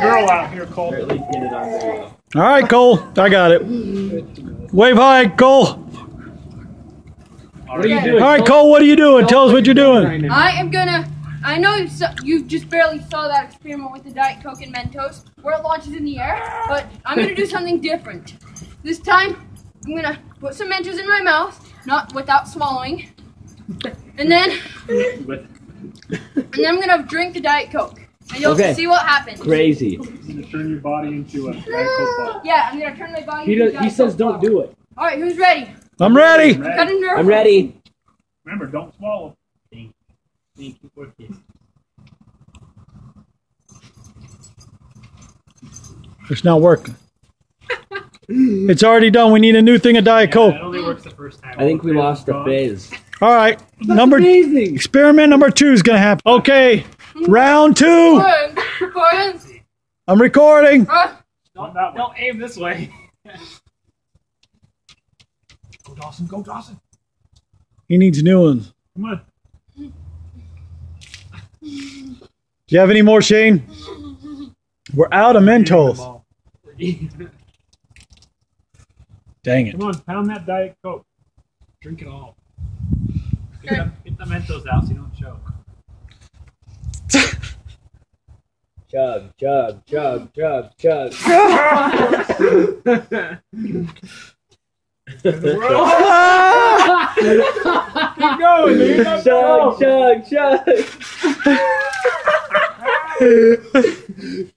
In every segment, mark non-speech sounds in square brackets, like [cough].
that girl out here, Cole. Or at least get it on video. All right, Cole. I got it. Wave high, Cole. What are you doing? All right, Cole. What are you doing? Tell us what you're doing. I am gonna. I know you, saw, you just barely saw that experiment with the Diet Coke and Mentos, where it launches in the air, but I'm gonna do something different. This time, I'm gonna put some Mentos in my mouth, not without swallowing, and then, and then I'm gonna drink the Diet Coke, and you'll Okay. see what happens. Crazy. you're gonna turn your body into a Diet Yeah, I'm gonna turn my body. He, into a does, he says Coke don't do it. All right, who's ready? I'm ready. Cut Ready? and I'm ready. Remember, don't swallow. Thank you for this. It's not working. It's already done. We need a new thing of Diet Yeah, Coke. It only works the first time. I think we lost the gone. phase. All right. Number amazing. experiment number two is gonna happen. Okay. Round two. Gordon, Gordon, I'm recording. Not that one. Don't aim this way. Go, Dawson. Go, Dawson. He needs new ones. Come on. Do you have any more, Shane? We're out of Mentos. Dang it. Come on, pound that Diet Coke. Drink it all. Get the, get the Mentos out so you don't Chug, chug, chug, chug, chug. [laughs] [laughs] Keep going, dude. Let's chug, chug, chug.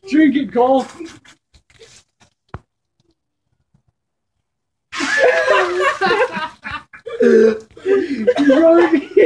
Drink it, Cole. He's running. God.